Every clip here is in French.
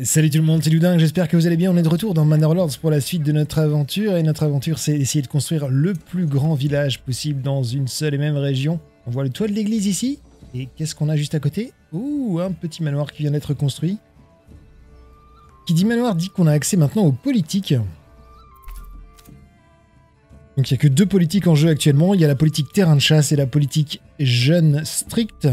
Salut tout le monde, c'est Ludin, j'espère que vous allez bien. On est de retour dans Manor Lords pour la suite de notre aventure. Et notre aventure, c'est essayer de construire le plus grand village possible dans une seule et même région. On voit le toit de l'église ici. Et qu'est-ce qu'on a juste à côté? Ouh, un petit manoir qui vient d'être construit. Qui dit manoir dit qu'on a accès maintenant aux politiques. Donc il n'y a que deux politiques en jeu actuellement. Il y a la politique terrain de chasse et la politique jeune strict.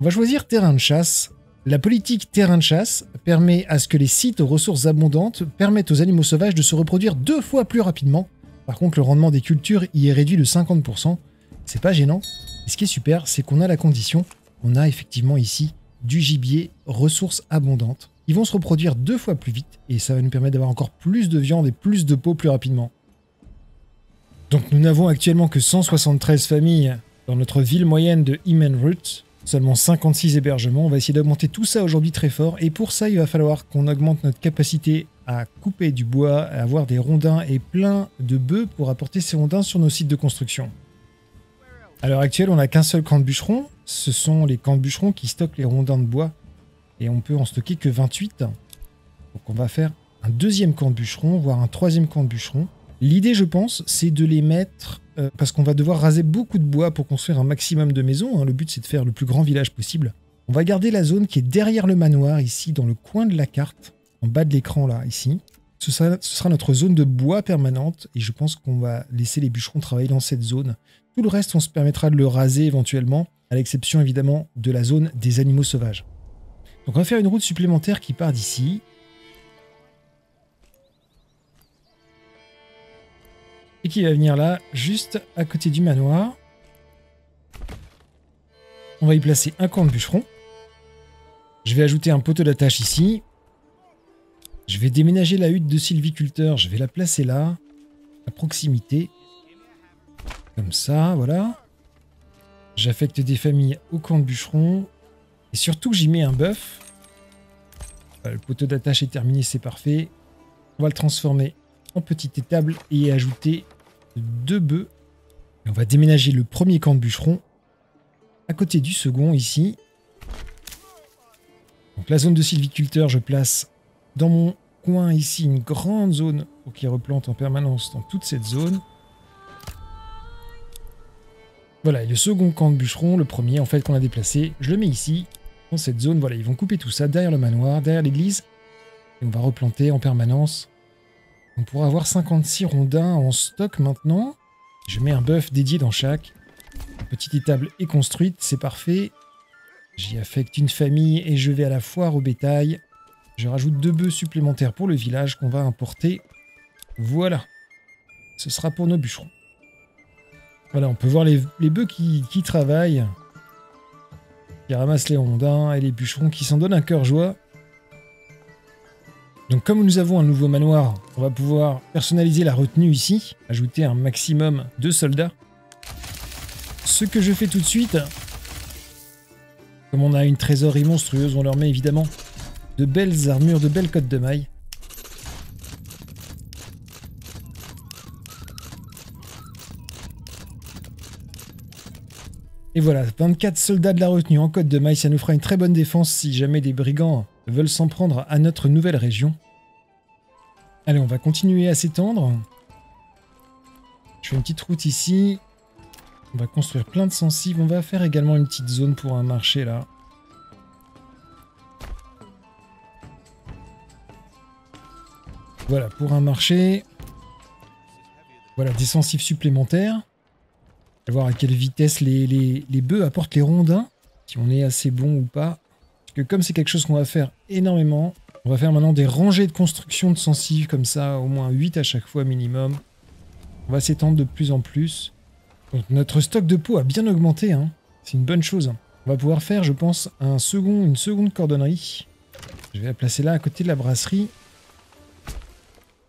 On va choisir terrain de chasse. La politique terrain de chasse permet à ce que les sites aux ressources abondantes permettent aux animaux sauvages de se reproduire deux fois plus rapidement. Par contre, le rendement des cultures y est réduit de 50%. C'est pas gênant. Et ce qui est super, c'est qu'on a la condition, on a effectivement ici du gibier ressources abondantes. Ils vont se reproduire deux fois plus vite et ça va nous permettre d'avoir encore plus de viande et plus de peau plus rapidement. Donc nous n'avons actuellement que 173 familles dans notre ville moyenne de Imenrut, Seulement 56 hébergements. On va essayer d'augmenter tout ça aujourd'hui très fort. Et pour ça, il va falloir qu'on augmente notre capacité à couper du bois, à avoir des rondins et plein de bœufs pour apporter ces rondins sur nos sites de construction. À l'heure actuelle, on n'a qu'un seul camp de bûcherons. Ce sont les camps de bûcherons qui stockent les rondins de bois. Et on peut en stocker que 28. Donc on va faire un deuxième camp de bûcherons, voire un troisième camp de bûcherons. L'idée, je pense, c'est de les mettre euh, parce qu'on va devoir raser beaucoup de bois pour construire un maximum de maisons. Hein. Le but, c'est de faire le plus grand village possible. On va garder la zone qui est derrière le manoir, ici, dans le coin de la carte, en bas de l'écran, là, ici. Ce sera, ce sera, notre zone de bois permanente, et je pense qu'on va laisser les bûcherons travailler dans cette zone. Tout le reste, on se permettra de le raser éventuellement, à l'exception évidemment de la zone des animaux sauvages. Donc on va faire une route supplémentaire qui part d'ici, et qui va venir là, juste à côté du manoir. On va y placer un camp de bûcheron. Je vais ajouter un poteau d'attache ici. Je vais déménager la hutte de sylviculteur, je vais la placer là, à proximité. Comme ça, voilà. J'affecte des familles au camp de bûcheron. Et surtout, j'y mets un bœuf. Le poteau d'attache est terminé, c'est parfait. On va le transformer en petite étable et ajouter deux bœufs. on va déménager le premier camp de bûcheron à côté du second ici. Donc la zone de sylviculteur, je place dans mon coin ici une grande zone pour qu'il replante en permanence dans toute cette zone. Voilà, et le second camp de bûcheron, le premier en fait qu'on a déplacé, je le mets ici, dans cette zone. Voilà, ils vont couper tout ça derrière le manoir, derrière l'église. Et on va replanter en permanence on pourra avoir 56 rondins en stock maintenant. Je mets un bœuf dédié dans chaque. Petite étable est construite, c'est parfait. J'y affecte une famille et je vais à la foire au bétail. Je rajoute deux bœufs supplémentaires pour le village qu'on va importer. Voilà. Ce sera pour nos bûcherons. Voilà, on peut voir les, bœufs qui, qui travaillent, qui ramassent les rondins et les bûcherons qui s'en donnent un cœur joie. Donc comme nous avons un nouveau manoir, on va pouvoir personnaliser la retenue ici, ajouter un maximum de soldats. Ce que je fais tout de suite, comme on a une trésorerie monstrueuse, on leur met évidemment de belles armures, de belles cottes de mailles. Et voilà, 24 soldats de la retenue en côte de maille, ça nous fera une très bonne défense si jamais des brigands veulent s'en prendre à notre nouvelle région. Allez, on va continuer à s'étendre. Je fais une petite route ici. On va construire plein de sensibles. On va faire également une petite zone pour un marché là. Voilà, pour un marché. Voilà, des sensibles supplémentaires. Voir à quelle vitesse les, les, bœufs apportent les rondins. Si on est assez bon ou pas. Parce que comme c'est quelque chose qu'on va faire énormément, on va faire maintenant des rangées de construction de sensibles comme ça, au moins 8 à chaque fois minimum. On va s'étendre de plus en plus. Donc notre stock de peau a bien augmenté, hein. c'est une bonne chose. On va pouvoir faire, je pense, un second, une seconde cordonnerie. Je vais la placer là à côté de la brasserie.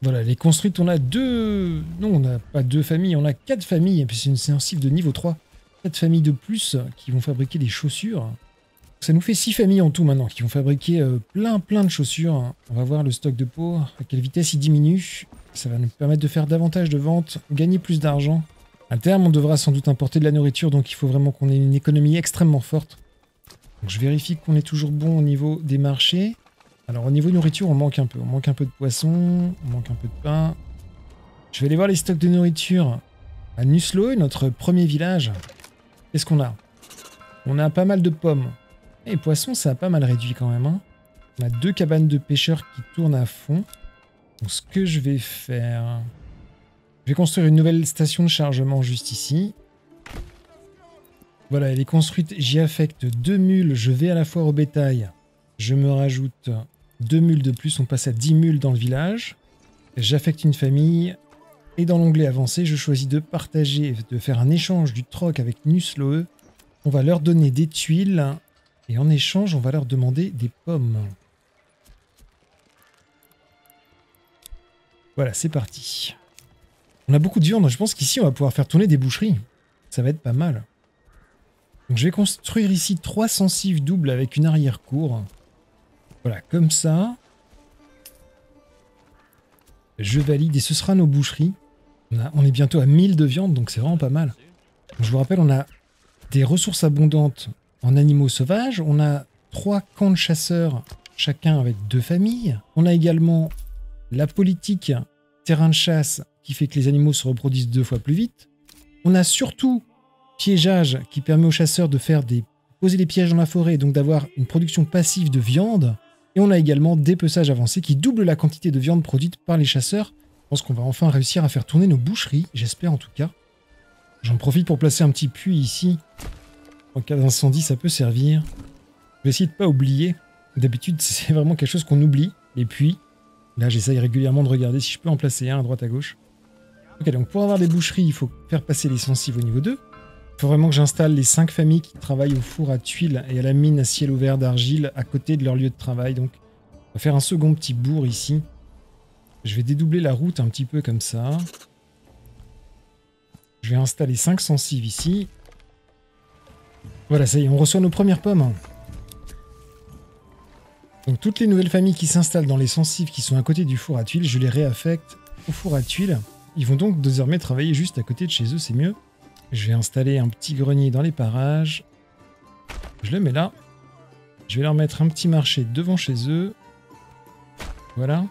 Voilà, les construites, on a deux... Non, on n'a pas deux familles, on a quatre familles. Puis c'est une sensible de niveau 3. Quatre familles de plus qui vont fabriquer des chaussures. Ça nous fait 6 familles en tout maintenant qui vont fabriquer euh, plein plein de chaussures. On va voir le stock de peau, à quelle vitesse il diminue. Ça va nous permettre de faire davantage de ventes, gagner plus d'argent. À terme, on devra sans doute importer de la nourriture, donc il faut vraiment qu'on ait une économie extrêmement forte. Donc je vérifie qu'on est toujours bon au niveau des marchés. Alors au niveau nourriture, on manque un peu. On manque un peu de poisson, on manque un peu de pain. Je vais aller voir les stocks de nourriture à Nuslo, notre premier village. Qu'est-ce qu'on a? On a pas mal de pommes. Et poissons, ça a pas mal réduit quand même. Hein. On a deux cabanes de pêcheurs qui tournent à fond. Donc ce que je vais faire... Je vais construire une nouvelle station de chargement juste ici. Voilà, elle est construite. J'y affecte deux mules. Je vais à la foire au bétail. Je me rajoute deux mules de plus. On passe à 10 mules dans le village. J'affecte une famille. Et dans l'onglet avancé, je choisis de partager, de faire un échange du troc avec Nusloe. On va leur donner des tuiles. Et en échange, on va leur demander des pommes. Voilà, c'est parti. On a beaucoup de viande. Je pense qu'ici, on va pouvoir faire tourner des boucheries. Ça va être pas mal. Je vais construire ici trois sensives doubles avec une arrière-cour. Voilà, comme ça. Je valide et ce sera nos boucheries. On, est bientôt à 1000 de viande, donc c'est vraiment pas mal. je vous rappelle, on a des ressources abondantes en animaux sauvages. On a trois camps de chasseurs, chacun avec deux familles. On a également la politique terrain de chasse qui fait que les animaux se reproduisent deux fois plus vite. On a surtout piégeage qui permet aux chasseurs de faire des poser des pièges dans la forêt, donc d'avoir une production passive de viande. Et on a également dépeçage avancé qui double la quantité de viande produite par les chasseurs. Je pense qu'on va enfin réussir à faire tourner nos boucheries, j'espère en tout cas. J'en profite pour placer un petit puits ici. En cas d'incendie, ça peut servir. Je vais essayer de pas oublier. D'habitude, c'est vraiment quelque chose qu'on oublie, les puits. Là, j'essaye régulièrement de regarder si je peux en placer un à droite à gauche. Ok, donc pour avoir des boucheries, il faut faire passer les sensibles au niveau 2. Il faut vraiment que j'installe les 5 familles qui travaillent au four à tuiles et à la mine à ciel ouvert d'argile à côté de leur lieu de travail. Donc, on va faire un second petit bourg ici. Je vais dédoubler la route un petit peu comme ça. Je vais installer 5 sensives ici. Voilà, ça y est, on reçoit nos premières pommes. Donc toutes les nouvelles familles qui s'installent dans les sensives qui sont à côté du four à tuiles, je les réaffecte au four à tuiles. Ils vont donc désormais travailler juste à côté de chez eux, c'est mieux. Je vais installer un petit grenier dans les parages. Je le mets là. Je vais leur mettre un petit marché devant chez eux. Voilà.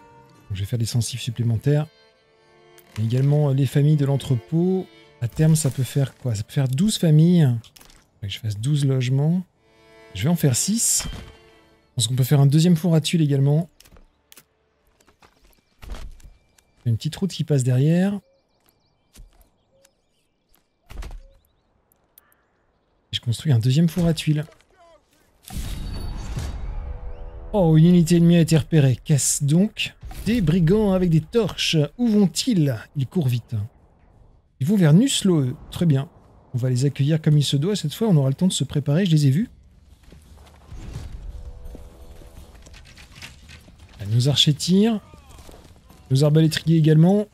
je vais faire des sensives supplémentaires. Également les familles de l'entrepôt. À terme, ça peut faire quoi? Ça peut faire 12 familles. je fasse 12 logements. Je vais en faire 6. Je pense qu'on peut faire un deuxième four à tuiles également. Une petite route qui passe derrière. Je construis un deuxième four à tuiles. Oh, une unité ennemie a été repérée. Casse donc? Des brigands avec des torches. Où vont-ils? Ils courent vite. Ils vont vers Nuslo. Très bien. On va les accueillir comme il se doit. Cette fois, on aura le temps de se préparer. Je les ai vus. Nos archers tirent. Nos arbalétriers également.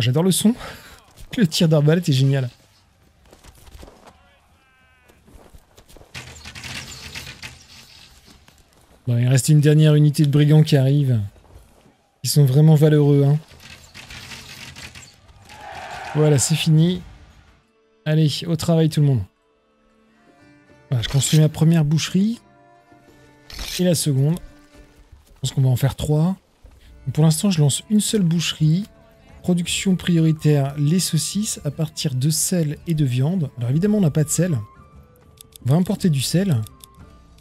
J'adore le son. Le tir d'arbalète est génial. Il reste une dernière unité de brigands qui arrive. Ils sont vraiment valeureux. Hein. Voilà, c'est fini. Allez, au travail tout le monde. je construis ma première boucherie. Et la seconde. Je pense qu'on va en faire trois. Pour l'instant, je lance une seule boucherie. Production prioritaire, les saucisses à partir de sel et de viande. Alors évidemment, on n'a pas de sel. On va importer du sel.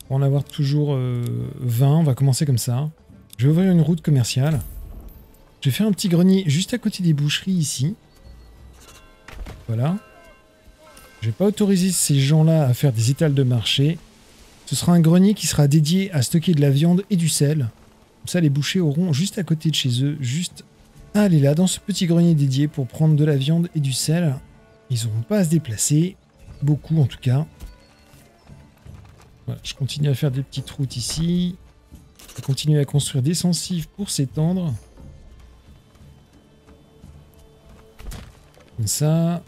On va en avoir toujours 20. Euh, on va commencer comme ça. Je vais ouvrir une route commerciale. Je vais faire un petit grenier juste à côté des boucheries ici. Voilà. Je vais pas autoriser ces gens-là à faire des étals de marché. Ce sera un grenier qui sera dédié à stocker de la viande et du sel. Comme ça, les bouchers auront juste à côté de chez eux, juste à aller là, dans ce petit grenier dédié pour prendre de la viande et du sel. Ils n'auront pas à se déplacer. Beaucoup en tout cas. je continue à faire des petites routes ici. Je vais continuer à construire des sensives pour s'étendre. Comme ça.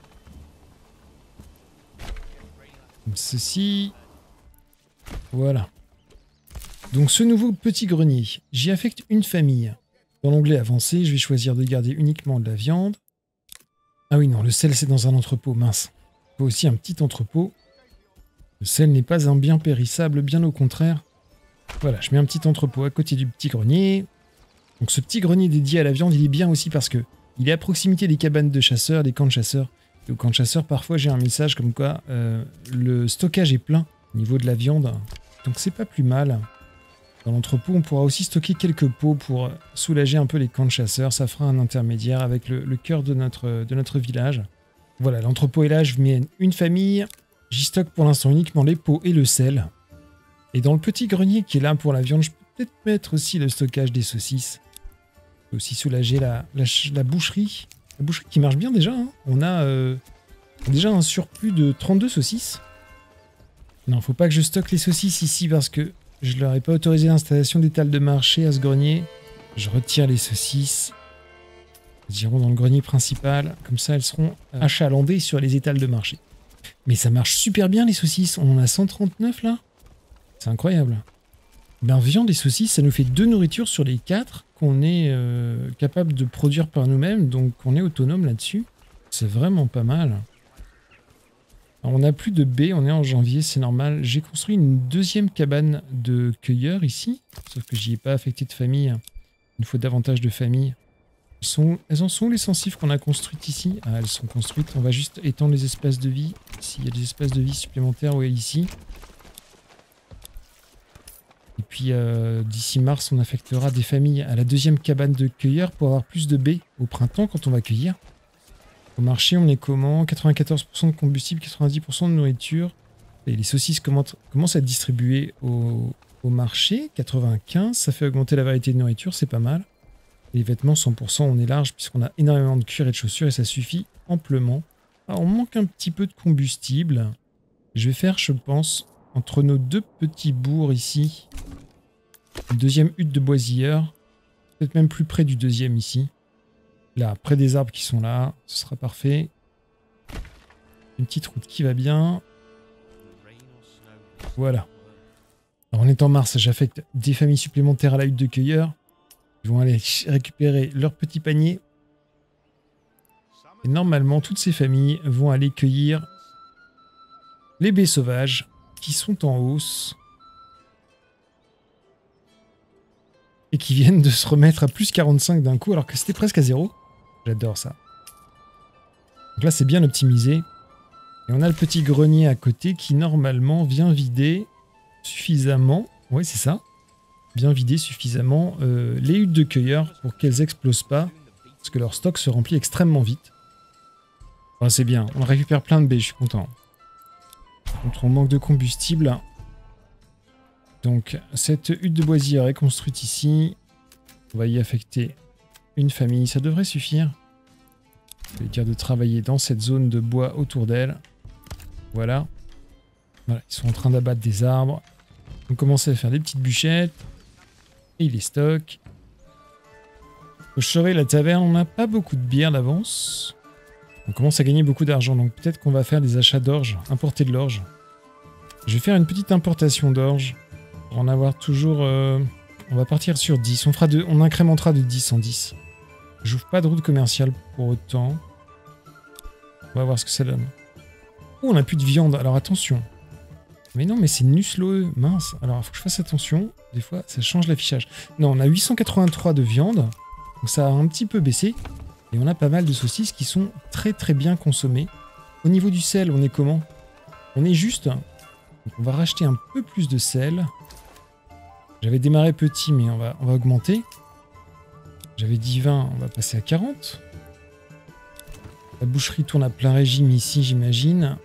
Comme ceci. Voilà. Donc ce nouveau petit grenier, j'y affecte une famille. Dans l'onglet avancé, je vais choisir de garder uniquement de la viande. Ah oui, non, le sel c'est dans un entrepôt, mince. Il faut aussi un petit entrepôt. Le sel n'est pas un bien périssable, bien au contraire. Voilà, je mets un petit entrepôt à côté du petit grenier. Donc ce petit grenier dédié à la viande, il est bien aussi parce que il est à proximité des cabanes de chasseurs, des camps de chasseurs. Et au camp de chasseurs, parfois j'ai un message comme quoi euh, le stockage est plein au niveau de la viande. Donc c'est pas plus mal. Dans l'entrepôt, on pourra aussi stocker quelques pots pour soulager un peu les camps de chasseurs. Ça fera un intermédiaire avec le, cœur de notre, de notre village. Voilà, l'entrepôt est là, je mets une famille. J'y stocke pour l'instant uniquement les pots et le sel. Et dans le petit grenier qui est là pour la viande, je peux peut-être mettre aussi le stockage des saucisses. Je peux aussi soulager la, la, boucherie. La boucherie qui marche bien déjà. Hein. On a euh, déjà un surplus de 32 saucisses. Non, faut pas que je stocke les saucisses ici parce que je leur ai pas autorisé l'installation d'étals de marché à ce grenier. Je retire les saucisses. Elles iront dans le grenier principal. Comme ça, elles seront achalandées sur les étals de marché. Mais ça marche super bien les saucisses. On en a 139 là. C'est incroyable. Ben, viande et saucisses, ça nous fait deux nourritures sur les quatre qu'on est euh, capable de produire par nous-mêmes. Donc on est autonome là-dessus. C'est vraiment pas mal. On n'a plus de baies, on est en janvier, c'est normal. J'ai construit une deuxième cabane de cueilleurs ici. Sauf que j'y ai pas affecté de famille. Il nous faut davantage de famille. Elles, en sont les sensifs qu'on a construites ici ah, Elles sont construites. On va juste étendre les espaces de vie. S'il y a des espaces de vie supplémentaires, oui, ici. Et puis euh, d'ici mars, on affectera des familles à la deuxième cabane de cueilleurs pour avoir plus de baies au printemps quand on va cueillir. Au marché, on est comment? 94% de combustible, 90% de nourriture. Et les saucisses commencent à être distribuées au, marché? 95, ça fait augmenter la variété de nourriture, c'est pas mal. Les vêtements, 100%, on est large puisqu'on a énormément de cuir et de chaussures et ça suffit amplement. Ah, on manque un petit peu de combustible. Je vais faire, je pense, entre nos deux petits bourgs ici, une deuxième hutte de boisilleurs, peut-être même plus près du deuxième ici. Là, près des arbres qui sont là, ce sera parfait. Une petite route qui va bien. Voilà. Alors, en mars, j'affecte des familles supplémentaires à la hutte de cueilleurs. Ils vont aller récupérer leur petit panier. Et normalement, toutes ces familles vont aller cueillir les baies sauvages qui sont en hausse et qui viennent de se remettre à plus 45 d'un coup alors que c'était presque à zéro. J'adore ça. Donc là, c'est bien optimisé. Et on a le petit grenier à côté qui, normalement, vient vider suffisamment. Oui, c'est ça. Bien vider suffisamment euh, les huttes de cueilleurs pour qu'elles explosent pas. Parce que leur stock se remplit extrêmement vite. c'est bien. On récupère plein de baies, je suis content. Contre on manque de combustible. Donc, cette hutte de boisier est construite ici. On va y affecter une famille. Ça devrait suffire. Ça veut dire de travailler dans cette zone de bois autour d'elle. Voilà. Voilà, ils sont en train d'abattre des arbres. On commence à faire des petites bûchettes. Et les stocke. Au chevet, la taverne, on n'a pas beaucoup de bière d'avance. On commence à gagner beaucoup d'argent, donc peut-être qu'on va faire des achats d'orge, importer de l'orge. Je vais faire une petite importation d'orge pour en avoir toujours... Euh, on va partir sur 10. On, fera de, on incrémentera de 10 en 10. J'ouvre pas de route commerciale pour autant. On va voir ce que ça donne. Oh, on a plus de viande. Alors attention. Mais non, mais c'est Nusloe. Mince. Alors, il faut que je fasse attention. Des fois, ça change l'affichage. Non, on a 883 de viande. Donc ça a un petit peu baissé. Et on a pas mal de saucisses qui sont très très bien consommées. Au niveau du sel, on est comment? On est juste on va racheter un peu plus de sel. J'avais démarré petit, mais on va, on va augmenter. J'avais dit 20, on va passer à 40. La boucherie tourne à plein régime ici, j'imagine.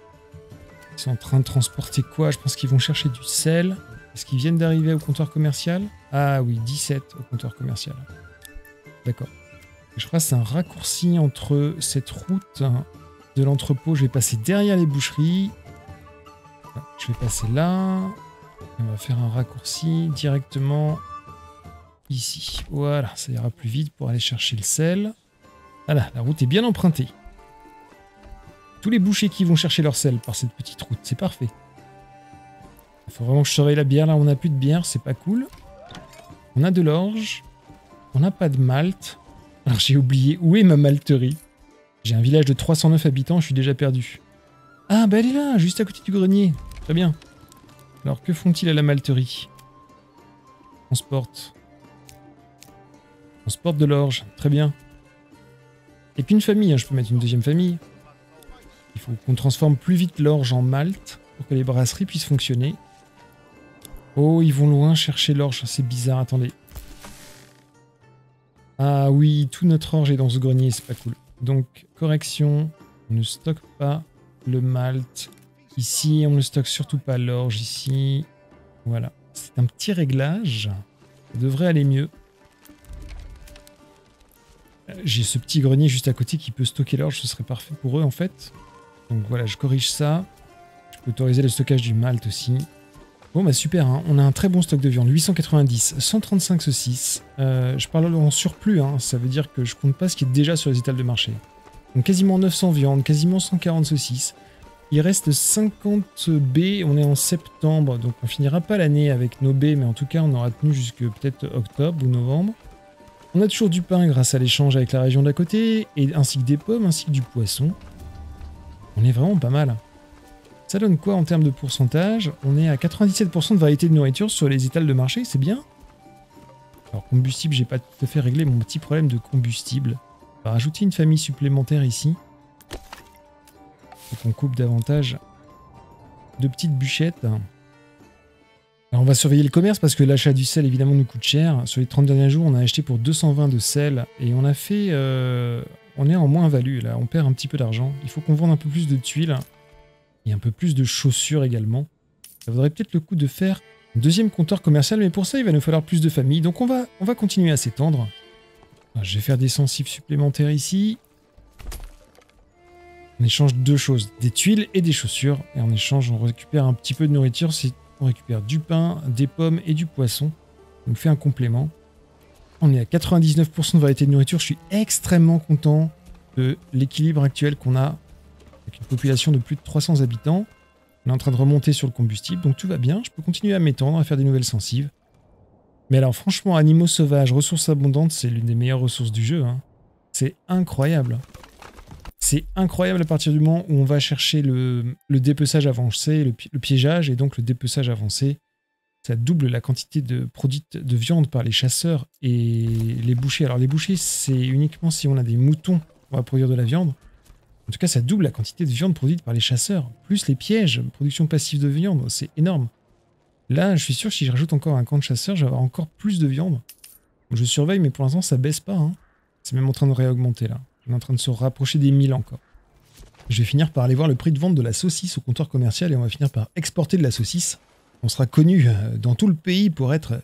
Ils sont en train de transporter quoi? Je pense qu'ils vont chercher du sel. Est-ce qu'ils viennent d'arriver au comptoir commercial? Ah oui, 17 au comptoir commercial. D'accord. Je crois que c'est un raccourci entre cette route de l'entrepôt. Je vais passer derrière les boucheries je vais passer là. On va faire un raccourci directement ici. Voilà, ça ira plus vite pour aller chercher le sel. Voilà, la route est bien empruntée. Tous les bouchers qui vont chercher leur sel par cette petite route, c'est parfait. Il faut vraiment que je surveille la bière. Là, on n'a plus de bière, c'est pas cool. On a de l'orge. On n'a pas de malt. Alors, j'ai oublié. Où est ma malterie? J'ai un village de 309 habitants, je suis déjà perdu. Ah, bah elle est là, juste à côté du grenier. Très bien. Alors, que font-ils à la malterie? Transporte. Transporte de l'orge. Très bien. Et puis une famille, hein, je peux mettre une deuxième famille. Il faut qu'on transforme plus vite l'orge en malt pour que les brasseries puissent fonctionner. Oh, ils vont loin chercher l'orge, c'est bizarre, attendez. Ah oui, tout notre orge est dans ce grenier, c'est pas cool. Donc, correction, on ne stocke pas le malt. Ici, on ne stocke surtout pas l'orge, ici. Voilà, c'est un petit réglage. Ça devrait aller mieux. J'ai ce petit grenier juste à côté qui peut stocker l'orge, ce serait parfait pour eux en fait. Donc voilà, je corrige ça. Je peux autoriser le stockage du malt aussi. Bon bah super, hein. on a un très bon stock de viande, 890, 135 saucisses. Euh, je parle en surplus, hein. ça veut dire que je compte pas ce qui est déjà sur les étals de marché. Donc quasiment 900 viandes, quasiment 140 saucisses. Il reste 50 baies, on est en septembre, donc on finira pas l'année avec nos baies, mais en tout cas on aura tenu jusque peut-être octobre ou novembre. On a toujours du pain grâce à l'échange avec la région d'à côté, et ainsi que des pommes, ainsi que du poisson. On est vraiment pas mal. Ça donne quoi en termes de pourcentage? On est à 97% de variété de nourriture sur les étals de marché, c'est bien? Alors combustible, j'ai pas tout à fait réglé mon petit problème de combustible. On va rajouter une famille supplémentaire ici. Faut qu'on coupe davantage de petites bûchettes. On va surveiller le commerce parce que l'achat du sel évidemment nous coûte cher. Sur les 30 derniers jours, on a acheté pour 220 de sel et on a fait... Euh, on est en moins-value là, on perd un petit peu d'argent. Il faut qu'on vende un peu plus de tuiles et un peu plus de chaussures également. Ça vaudrait peut-être le coup de faire un deuxième compteur commercial, mais pour ça il va nous falloir plus de familles. Donc on va, on va continuer à s'étendre. Je vais faire des sensibles supplémentaires ici. On échange deux choses, des tuiles et des chaussures. Et en échange, on récupère un petit peu de nourriture. On récupère du pain, des pommes et du poisson. On fait un complément. On est à 99% de variété de nourriture. Je suis extrêmement content de l'équilibre actuel qu'on a avec une population de plus de 300 habitants. On est en train de remonter sur le combustible, donc tout va bien. Je peux continuer à m'étendre, à faire des nouvelles sensives. Mais alors franchement, animaux sauvages, ressources abondantes, c'est l'une des meilleures ressources du jeu. Hein. C'est incroyable. C'est incroyable à partir du moment où on va chercher le, dépeçage avancé, le, piégeage et donc le dépeçage avancé. Ça double la quantité de produits de viande par les chasseurs et les bouchers. Alors les bouchers, c'est uniquement si on a des moutons on va produire de la viande. En tout cas, ça double la quantité de viande produite par les chasseurs. Plus les pièges, production passive de viande, c'est énorme. Là, je suis sûr si je rajoute encore un camp de chasseurs, je vais avoir encore plus de viande. Je surveille, mais pour l'instant, ça baisse pas. Hein. C'est même en train de réaugmenter là. On est en train de se rapprocher des 1000 encore. Je vais finir par aller voir le prix de vente de la saucisse au comptoir commercial et on va finir par exporter de la saucisse. On sera connu euh, dans tout le pays pour être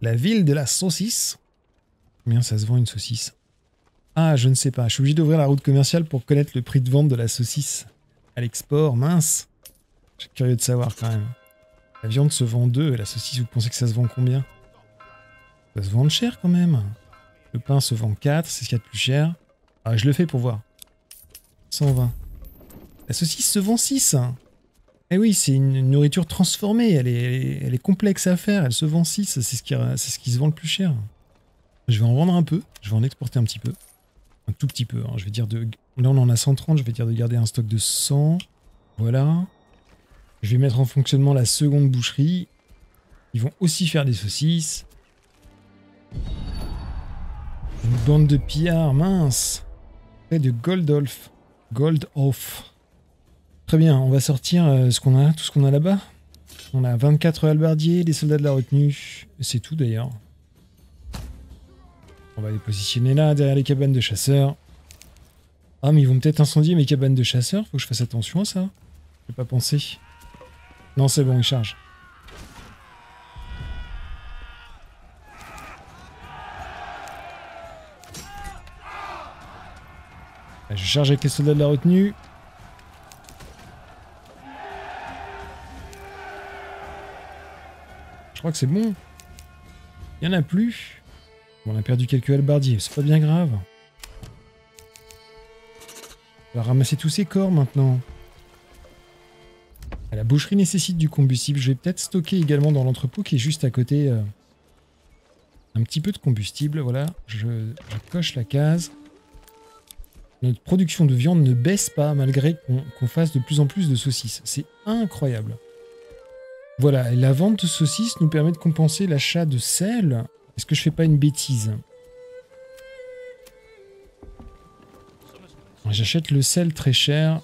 la ville de la saucisse. Combien ça se vend une saucisse? Ah, je ne sais pas. Je suis obligé d'ouvrir la route commerciale pour connaître le prix de vente de la saucisse à l'export. Mince. Je suis curieux de savoir quand même. La viande se vend 2 et la saucisse, vous pensez que ça se vend combien? Ça se vend cher quand même. Le pain se vend 4, c'est ce qu'il y a de plus cher. Ah, je le fais pour voir. 120. La saucisse se vend 6. Eh oui, c'est une nourriture transformée, elle est, complexe à faire, elle se vend 6, c'est ce, qui, ce qui se vend le plus cher. Je vais en vendre un peu, je vais en exporter un petit peu. Un tout petit peu, hein. je vais dire de... Là on en a 130, je vais dire de garder un stock de 100. Voilà. Je vais mettre en fonctionnement la seconde boucherie. Ils vont aussi faire des saucisses. Une bande de pillards, mince. Et de Goldolf. Goldolf. Très bien, on va sortir euh, ce qu'on a, tout ce qu'on a là-bas. On a 24 halbardiers, des soldats de la retenue. C'est tout d'ailleurs. On va les positionner là, derrière les cabanes de chasseurs. Ah, mais ils vont peut-être incendier mes cabanes de chasseurs. Faut que je fasse attention à ça. J'ai pas pensé. Non, c'est bon, il charge. Charge avec les soldats de la retenue. Je crois que c'est bon. Il n'y en a plus. on a perdu quelques halbardiers, c'est pas bien grave. On va ramasser tous ces corps maintenant. La boucherie nécessite du combustible. Je vais peut-être stocker également dans l'entrepôt qui est juste à côté euh, un petit peu de combustible. Voilà, je, coche la case. Notre production de viande ne baisse pas malgré qu'on fasse de plus en plus de saucisses. C'est incroyable. Voilà, et la vente de saucisses nous permet de compenser l'achat de sel. Est-ce que je fais pas une bêtise? J'achète le sel très cher.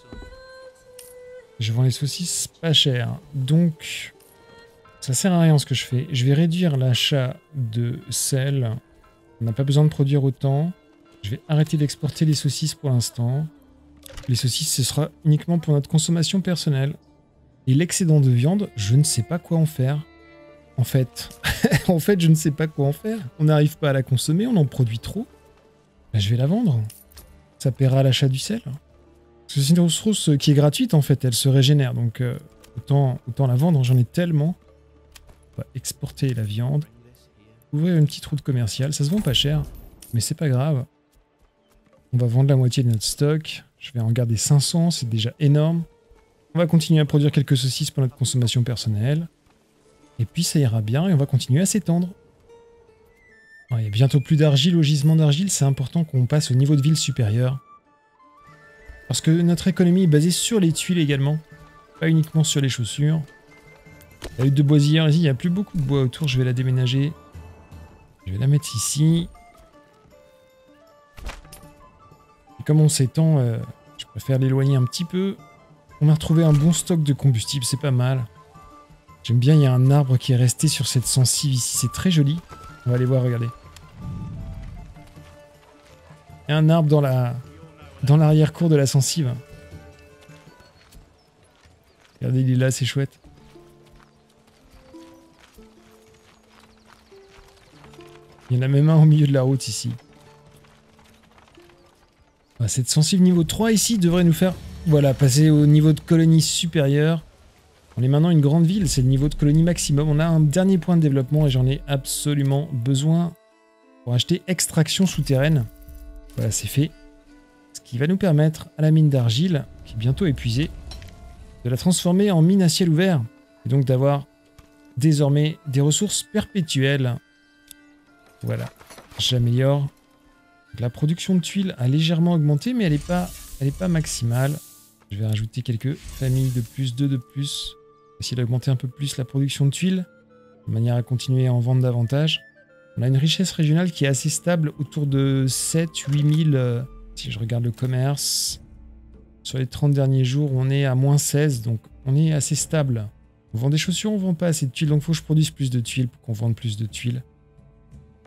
Je vends les saucisses pas cher. Donc, ça sert à rien ce que je fais. Je vais réduire l'achat de sel. On n'a pas besoin de produire autant. Je vais arrêter d'exporter les saucisses pour l'instant. Les saucisses, ce sera uniquement pour notre consommation personnelle. Et l'excédent de viande, je ne sais pas quoi en faire. En fait, en fait, je ne sais pas quoi en faire. On n'arrive pas à la consommer, on en produit trop. Ben, je vais la vendre. Ça paiera l'achat du sel. Parce que c'est une ressource qui est gratuite en fait, elle se régénère. Donc euh, autant, autant la vendre, j'en ai tellement. On va exporter la viande. Ouvrir une petite route commerciale. Ça se vend pas cher, mais c'est pas grave. On va vendre la moitié de notre stock. Je vais en garder 500, c'est déjà énorme. On va continuer à produire quelques saucisses pour notre consommation personnelle. Et puis ça ira bien et on va continuer à s'étendre. Il y a bientôt plus d'argile au gisement d'argile, c'est important qu'on passe au niveau de ville supérieur. Parce que notre économie est basée sur les tuiles également, pas uniquement sur les chaussures. La hutte de boisière, il n'y a plus beaucoup de bois autour, je vais la déménager. Je vais la mettre ici. Comme on s'étend, euh, je préfère l'éloigner un petit peu. On a retrouvé un bon stock de combustible, c'est pas mal. J'aime bien, il y a un arbre qui est resté sur cette sensive ici, c'est très joli. On va aller voir, regardez. Il y a un arbre dans dans l'arrière-cour de la sensive. Regardez, il est là, c'est chouette. Il y en a même un au milieu de la route ici. Cette sensive niveau 3 ici devrait nous faire voilà, passer au niveau de colonie supérieure. On est maintenant une grande ville, c'est le niveau de colonie maximum. On a un dernier point de développement et j'en ai absolument besoin pour acheter extraction souterraine. Voilà, c'est fait. Ce qui va nous permettre à la mine d'argile, qui est bientôt épuisée, de la transformer en mine à ciel ouvert. Et donc d'avoir désormais des ressources perpétuelles. Voilà, j'améliore. La production de tuiles a légèrement augmenté, mais elle n'est pas, pas maximale. Je vais rajouter quelques familles de plus, deux de plus essayer d'augmenter un peu plus la production de tuiles, de manière à continuer à en vendre davantage. On a une richesse régionale qui est assez stable, autour de 7-8 000, si je regarde le commerce. Sur les 30 derniers jours, on est à moins 16, donc on est assez stable. On vend des chaussures, on vend pas assez de tuiles, donc il faut que je produise plus de tuiles pour qu'on vende plus de tuiles.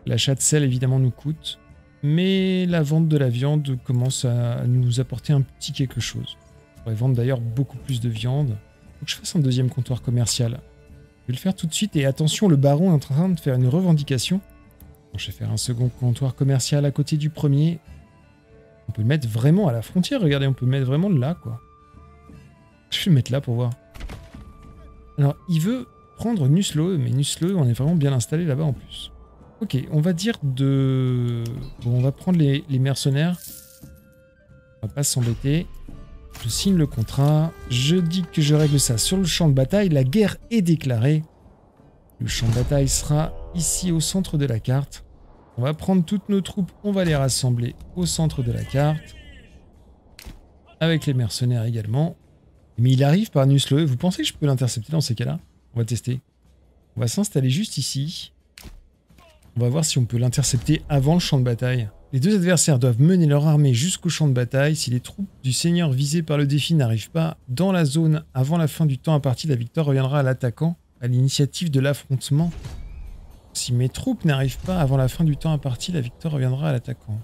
L'achat de sel, évidemment, nous coûte. Mais la vente de la viande commence à nous apporter un petit quelque chose. On pourrait vendre d'ailleurs beaucoup plus de viande. Faut que je fasse un deuxième comptoir commercial. Je vais le faire tout de suite et attention, le baron est en train de faire une revendication. je vais faire un second comptoir commercial à côté du premier. On peut le mettre vraiment à la frontière, regardez, on peut le mettre vraiment là, quoi. Je vais le mettre là pour voir. Alors, il veut prendre Nuslo, mais Nuslo, on est vraiment bien installé là-bas en plus. Ok, on va dire de... Bon, on va prendre les, mercenaires. On va pas s'embêter. Je signe le contrat. Je dis que je règle ça sur le champ de bataille. La guerre est déclarée. Le champ de bataille sera ici au centre de la carte. On va prendre toutes nos troupes, on va les rassembler au centre de la carte. Avec les mercenaires également. Mais il arrive par Nusloe. Vous pensez que je peux l'intercepter dans ces cas-là? On va tester. On va s'installer juste ici. On va voir si on peut l'intercepter avant le champ de bataille. Les deux adversaires doivent mener leur armée jusqu'au champ de bataille. Si les troupes du seigneur visées par le défi n'arrivent pas dans la zone avant la fin du temps imparti, la victoire reviendra à l'attaquant à l'initiative de l'affrontement. Si mes troupes n'arrivent pas avant la fin du temps imparti, la victoire reviendra à l'attaquant.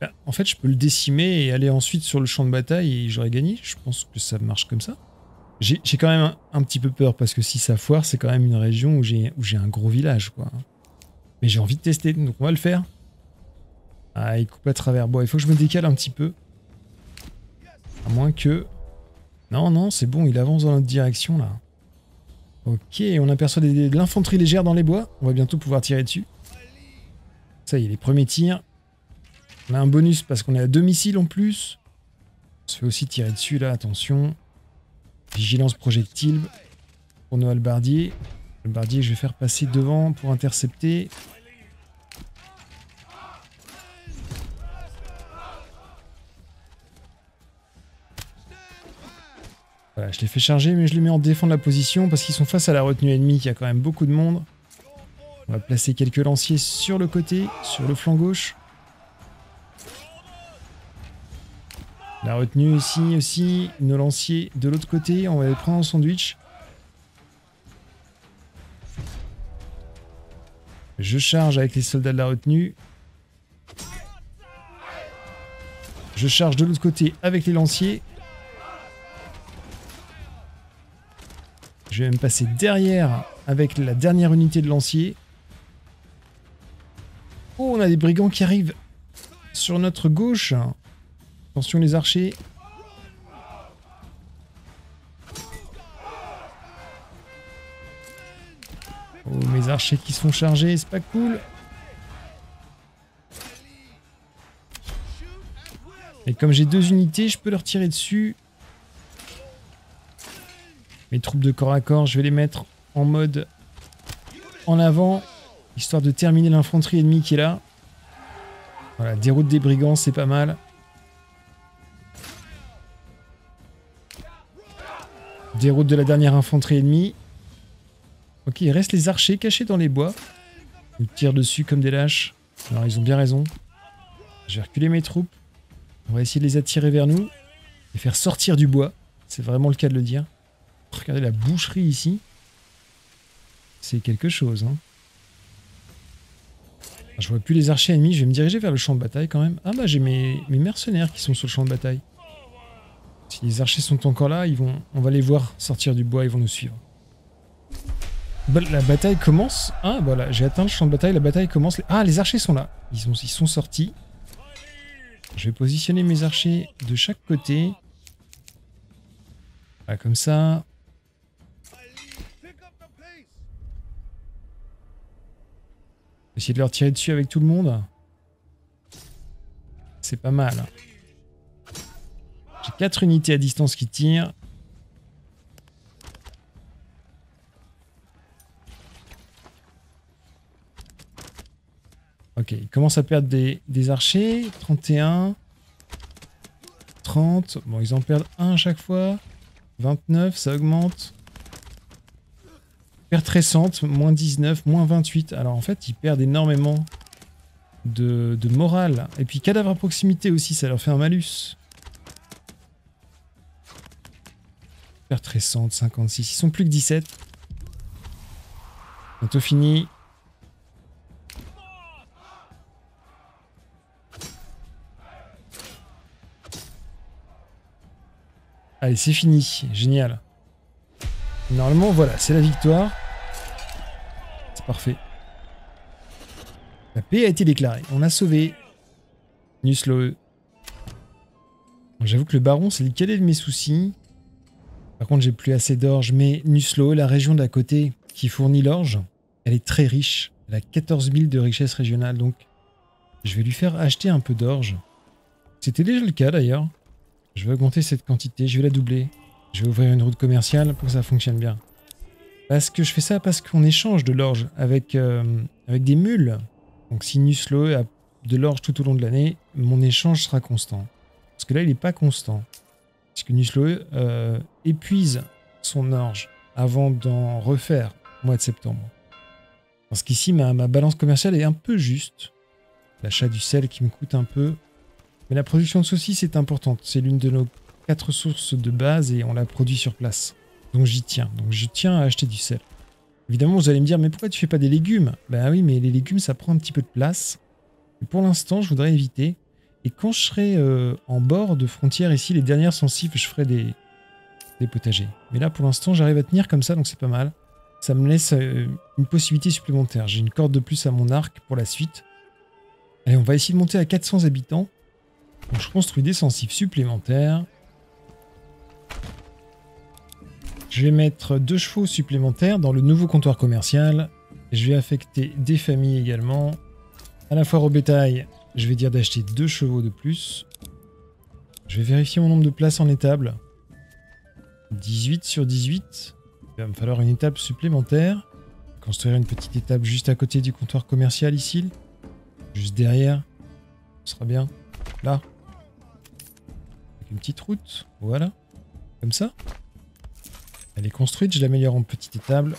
Ben, en fait, je peux le décimer et aller ensuite sur le champ de bataille et j'aurais gagné. Je pense que ça marche comme ça. J'ai quand même un, un, petit peu peur parce que si ça foire, c'est quand même une région où j'ai un gros village. quoi. Mais j'ai envie de tester, donc on va le faire. Ah, il coupe à travers. Bon, il faut que je me décale un petit peu. À moins que... Non, non, c'est bon, il avance dans notre direction, là. Ok, on aperçoit de l'infanterie légère dans les bois. On va bientôt pouvoir tirer dessus. Ça y est, les premiers tirs. On a un bonus parce qu'on est à deux missiles en plus. On se fait aussi tirer dessus, là, attention. Vigilance projectile pour nos halbardiers. Halbardier, je vais faire passer devant pour intercepter. Voilà, je les fais charger, mais je les mets en défend de la position parce qu'ils sont face à la retenue ennemie, qui a quand même beaucoup de monde. On va placer quelques lanciers sur le côté, sur le flanc gauche. La retenue ici aussi, nos lanciers de l'autre côté, on va les prendre en sandwich. Je charge avec les soldats de la retenue. Je charge de l'autre côté avec les lanciers. Je vais me passer derrière avec la dernière unité de lanciers. Oh, on a des brigands qui arrivent sur notre gauche. Attention les archers. Archers qui sont chargés, c'est pas cool. Et comme j'ai deux unités, je peux leur tirer dessus. Mes troupes de corps à corps, je vais les mettre en mode en avant, histoire de terminer l'infanterie ennemie qui est là. Voilà, déroute des brigands, c'est pas mal. Déroute de la dernière infanterie ennemie. Ok, il reste les archers cachés dans les bois. Ils tirent dessus comme des lâches. Alors ils ont bien raison. Je vais reculer mes troupes. On va essayer de les attirer vers nous. Et faire sortir du bois. C'est vraiment le cas de le dire. Regardez la boucherie ici. C'est quelque chose. Hein. Je vois plus les archers ennemis. Je vais me diriger vers le champ de bataille quand même. Ah bah j'ai mes, mes mercenaires qui sont sur le champ de bataille. Si les archers sont encore là, ils vont, on va les voir sortir du bois, ils vont nous suivre. La bataille commence. Ah, voilà, j'ai atteint le champ de bataille, la bataille commence. Ah, les archers sont là. Ils, ils sont sortis. Je vais positionner mes archers de chaque côté. Voilà, comme ça. Essayer de leur tirer dessus avec tout le monde. C'est pas mal. J'ai 4 unités à distance qui tirent. Ok, ils commencent à perdre des, archers. 31. 30. Bon, ils en perdent un à chaque fois. 29, ça augmente. Perte récente, moins 19, moins 28. Alors en fait, ils perdent énormément de, de morale. Et puis cadavre à proximité aussi, ça leur fait un malus. Perte récente, 56. Ils sont plus que 17. Bientôt fini. Allez, c'est fini. Génial. Normalement, voilà, c'est la victoire. C'est parfait. La paix a été déclarée. On a sauvé Nusloe. J'avoue que le baron, c'est le cadet de mes soucis? Par contre, j'ai plus assez d'orge. Mais Nuslo, la région d'à côté qui fournit l'orge, elle est très riche. Elle a 14 000 de richesse régionale. Donc, je vais lui faire acheter un peu d'orge. C'était déjà le cas d'ailleurs. Je vais augmenter cette quantité. Je vais la doubler. Je vais ouvrir une route commerciale pour que ça fonctionne bien. Parce que je fais ça parce qu'on échange de l'orge avec, euh, des mules. Donc si Nuslo a de l'orge tout au long de l'année, mon échange sera constant. Parce que là, il n'est pas constant. Parce que Nusloe euh, épuise son orge avant d'en refaire au mois de septembre. Parce qu'ici, ma, balance commerciale est un peu juste. L'achat du sel qui me coûte un peu. Mais la production de saucisses est importante. C'est l'une de nos quatre sources de base et on la produit sur place. Donc j'y tiens. Donc je tiens à acheter du sel. Évidemment, vous allez me dire, mais pourquoi tu fais pas des légumes? Ben oui, mais les légumes, ça prend un petit peu de place. Pour l'instant, je voudrais éviter et quand je serai euh, en bord de frontière ici, les dernières sensibles, je ferai des, des potagers. Mais là, pour l'instant, j'arrive à tenir comme ça, donc c'est pas mal. Ça me laisse euh, une possibilité supplémentaire. J'ai une corde de plus à mon arc pour la suite. Allez, on va essayer de monter à 400 habitants. Donc je construis des sensibles supplémentaires. Je vais mettre deux chevaux supplémentaires dans le nouveau comptoir commercial. Je vais affecter des familles également. À la foire au bétail, je vais dire d'acheter deux chevaux de plus. Je vais vérifier mon nombre de places en étable. 18 sur 18. Il va me falloir une étape supplémentaire. Construire une petite étape juste à côté du comptoir commercial ici. Juste derrière. Ce sera bien. Là. Petite route. Voilà. Comme ça. Elle est construite, je l'améliore en petite étable.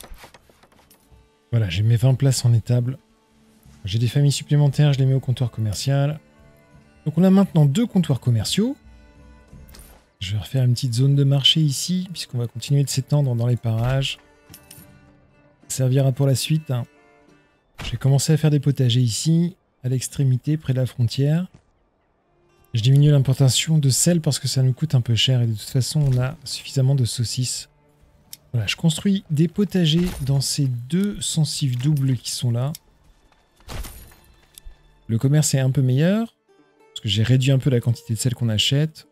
Voilà, j'ai mes 20 places en étable. J'ai des familles supplémentaires, je les mets au comptoir commercial. Donc on a maintenant deux comptoirs commerciaux. Je vais refaire une petite zone de marché ici, puisqu'on va continuer de s'étendre dans les parages. Ça servira pour la suite. Hein. Je vais commencer à faire des potagers ici, à l'extrémité, près de la frontière. Je diminue l'importation de sel parce que ça nous coûte un peu cher et de toute façon on a suffisamment de saucisses. Voilà, je construis des potagers dans ces deux sensifs doubles qui sont là. Le commerce est un peu meilleur, parce que j'ai réduit un peu la quantité de sel qu'on achète.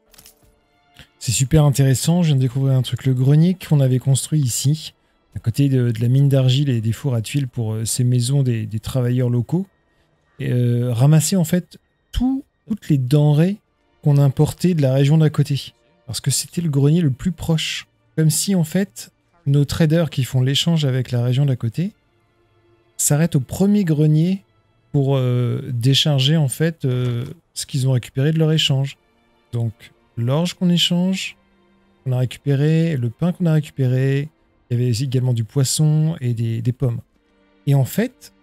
C'est super intéressant, je viens de découvrir un truc, le grenier qu'on avait construit ici, à côté de, la mine d'argile et des fours à tuiles pour euh, ces maisons des, travailleurs locaux. Et, euh, ramasser en fait toutes les denrées qu'on importait de la région d'à côté. Parce que c'était le grenier le plus proche. Comme si en fait nos traders qui font l'échange avec la région d'à côté s'arrêtent au premier grenier pour euh, décharger en fait euh, ce qu'ils ont récupéré de leur échange. Donc l'orge qu'on échange, on a récupéré, le pain qu'on a récupéré, il y avait également du poisson et des pommes. Et en fait,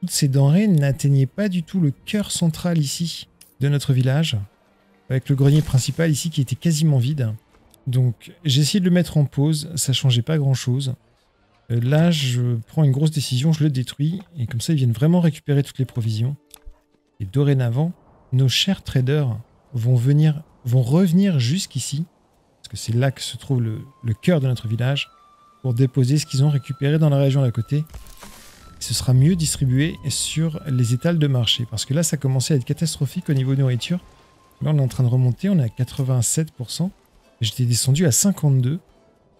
toutes ces denrées n'atteignaient pas du tout le cœur central ici de notre village, avec le grenier principal ici qui était quasiment vide. Donc j'ai essayé de le mettre en pause, ça changeait pas grand chose. Euh, là, je prends une grosse décision, je le détruis, et comme ça, ils viennent vraiment récupérer toutes les provisions. Et dorénavant, nos chers traders vont, venir, vont revenir jusqu'ici, parce que c'est là que se trouve le, cœur de notre village, pour déposer ce qu'ils ont récupéré dans la région d'à côté. Ce sera mieux distribué sur les étals de marché, parce que là, ça commençait à être catastrophique au niveau de nourriture. Là, on est en train de remonter, on est à 87%. J'étais descendu à 52%.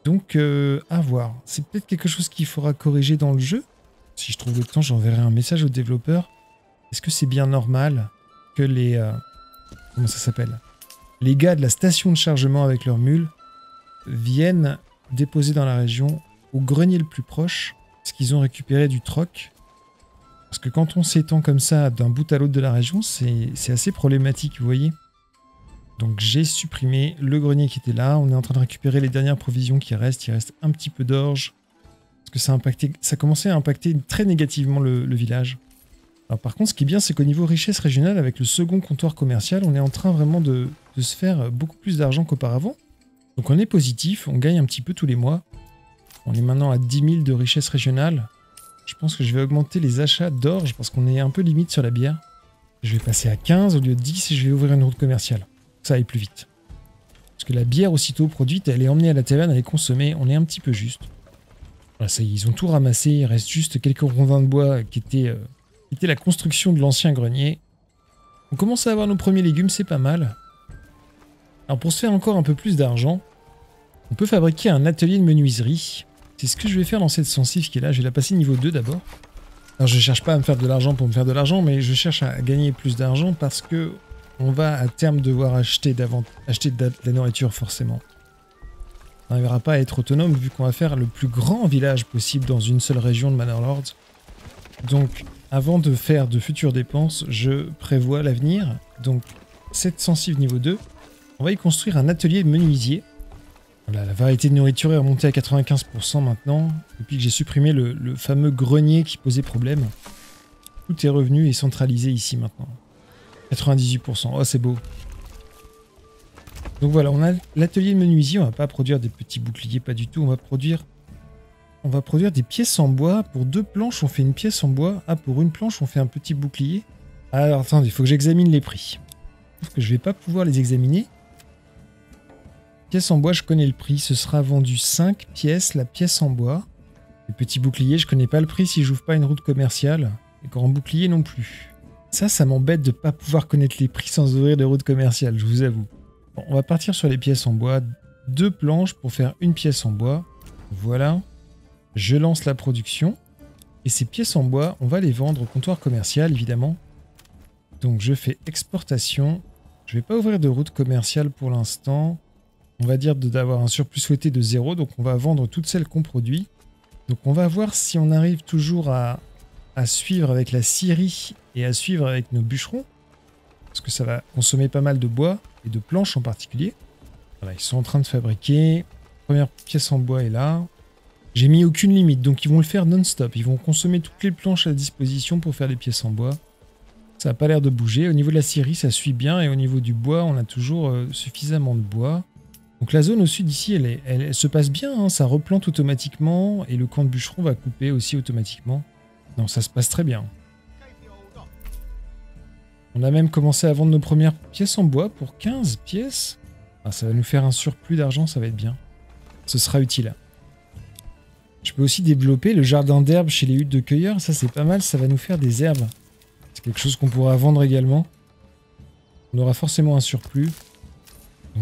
Donc, euh, à voir. C'est peut-être quelque chose qu'il faudra corriger dans le jeu. Si je trouve le temps, j'enverrai un message au développeur. Est-ce que c'est bien normal que les... Euh, comment ça s'appelle? Les gars de la station de chargement avec leurs mules viennent déposer dans la région, au grenier le plus proche, ce qu'ils ont récupéré du troc. Parce que quand on s'étend comme ça d'un bout à l'autre de la région, c'est assez problématique, vous voyez donc j'ai supprimé le grenier qui était là. On est en train de récupérer les dernières provisions qui restent. Il reste un petit peu d'orge. Parce que ça impacté, ça commençait à impacter très négativement le, village. Alors par contre, ce qui est bien, c'est qu'au niveau richesse régionale, avec le second comptoir commercial, on est en train vraiment de, de se faire beaucoup plus d'argent qu'auparavant. Donc on est positif, on gagne un petit peu tous les mois. On est maintenant à 10 000 de richesse régionale. Je pense que je vais augmenter les achats d'orge parce qu'on est un peu limite sur la bière. Je vais passer à 15 au lieu de 10 et je vais ouvrir une route commerciale ça aille plus vite. Parce que la bière aussitôt produite, elle est emmenée à la taverne, elle est consommée, on est un petit peu juste. Voilà, ça ils ont tout ramassé, il reste juste quelques rondins de bois qui étaient, euh, qui étaient la construction de l'ancien grenier. On commence à avoir nos premiers légumes, c'est pas mal. Alors pour se faire encore un peu plus d'argent, on peut fabriquer un atelier de menuiserie. C'est ce que je vais faire dans cette sensive qui est là, je vais la passer niveau 2 d'abord. Alors je cherche pas à me faire de l'argent pour me faire de l'argent, mais je cherche à gagner plus d'argent parce que on va à terme devoir acheter, acheter de la nourriture forcément. On n'arrivera pas à être autonome vu qu'on va faire le plus grand village possible dans une seule région de Manor Donc, avant de faire de futures dépenses, je prévois l'avenir. Donc, cette sensive niveau 2, on va y construire un atelier menuisier. La variété de nourriture est remontée à 95% maintenant, depuis que j'ai supprimé le fameux grenier qui posait problème. Tout est revenu et centralisé ici maintenant. 98%. Oh, c'est beau. Donc voilà, on a l'atelier de menuisier. On va pas produire des petits boucliers, pas du tout. On va produire, on va produire des pièces en bois. Pour deux planches, on fait une pièce en bois. Ah, pour une planche, on fait un petit bouclier. Alors attendez, il faut que j'examine les prix. Parce que je vais pas pouvoir les examiner. Pièce en bois, je connais le prix. Ce sera vendu 5 pièces la pièce en bois. Les petits boucliers, je connais pas le prix si j'ouvre pas une route commerciale. Les grands boucliers non plus. Ça, ça m'embête de pas pouvoir connaître les prix sans ouvrir de route commerciale, je vous avoue. on va partir sur les pièces en bois. Deux planches pour faire une pièce en bois. Voilà. Je lance la production. Et ces pièces en bois, on va les vendre au comptoir commercial, évidemment. Donc je fais exportation. Je vais pas ouvrir de route commerciale pour l'instant. On va dire d'avoir un surplus souhaité de zéro. Donc on va vendre toutes celles qu'on produit. Donc on va voir si on arrive toujours à, suivre avec la scierie et à suivre avec nos bûcherons, parce que ça va consommer pas mal de bois et de planches en particulier. Voilà, ils sont en train de fabriquer. Première pièce en bois est là. J'ai mis aucune limite, donc ils vont le faire non-stop. Ils vont consommer toutes les planches à disposition pour faire des pièces en bois. Ça n'a pas l'air de bouger. Au niveau de la scierie, ça suit bien. Et au niveau du bois, on a toujours euh, suffisamment de bois. Donc la zone au sud ici, elle, se passe bien. Hein. Ça replante automatiquement. Et le camp de bûcheron va couper aussi automatiquement. Non, ça se passe très bien. On a même commencé à vendre nos premières pièces en bois pour 15 pièces. Ah, ça va nous faire un surplus d'argent, ça va être bien. Ce sera utile. Je peux aussi développer le jardin d'herbes chez les huttes de cueilleurs. Ça, c'est pas mal. Ça va nous faire des herbes. C'est quelque chose qu'on pourra vendre également. On aura forcément un surplus.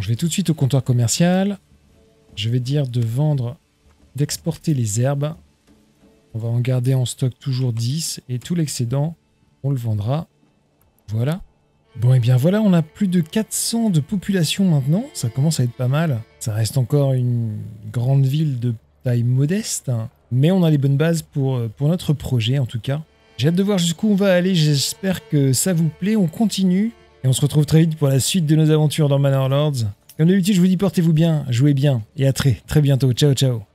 Je vais tout de suite au comptoir commercial. Je vais dire de vendre, d'exporter les herbes. On va en garder en stock toujours 10. Et tout l'excédent, on le vendra. Voilà. Bon, et eh bien voilà, on a plus de 400 de population maintenant. Ça commence à être pas mal. Ça reste encore une grande ville de taille modeste, mais on a les bonnes bases pour, euh, pour notre projet en tout cas. J'ai hâte de voir jusqu'où on va aller, j'espère que ça vous plaît, on continue, et on se retrouve très vite pour la suite de nos aventures dans Manor Lords. Comme d'habitude, je vous dis portez-vous bien, jouez bien, et à très très bientôt, ciao ciao